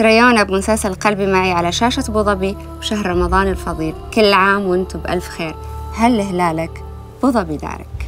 تريونا بمسلسل قلبي معي على شاشة بوظبي وشهر بشهر رمضان الفضيل. كل عام وأنتم بألف خير. هل هلالك بوظبي دارك.